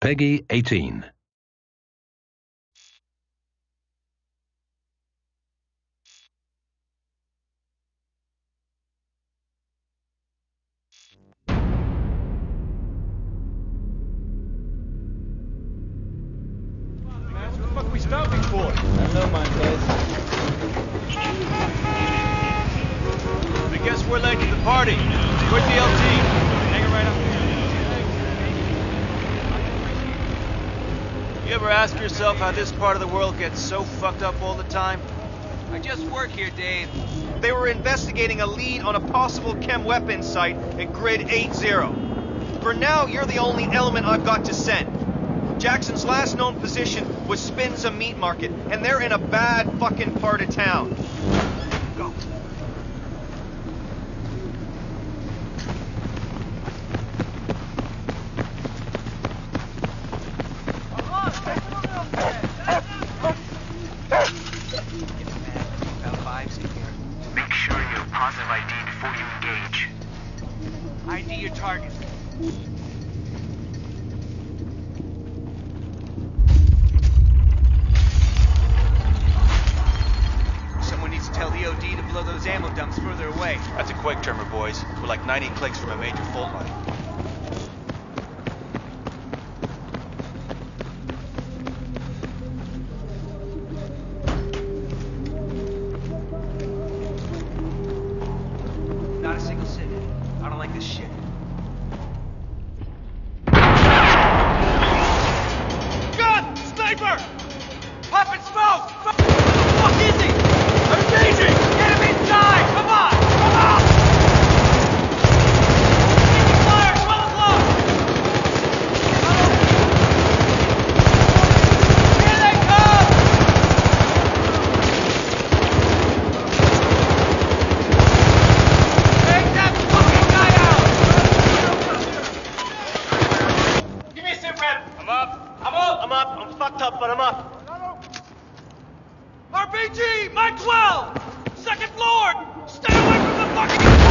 Peggy 18. Man, what the fuck are we stopping for? I know, my guys. I guess we're late to the party. Hang it right up here. You ever ask yourself how this part of the world gets so fucked up all the time? I just work here, Dave. They were investigating a lead on a possible chem weapons site at Grid 80. For now, you're the only element I've got to send. Jackson's last known position was Spinza Meat Market, and they're in a bad fucking part of town. ID your target. Someone needs to tell the OD to blow those ammo dumps further away. That's a quake tremor, boys. We're like 90 clicks from a major fault line. not a single city. I don't like this shit. Fucked up, but I'm up. RPG, my 12! Second floor! Stay away from the fucking...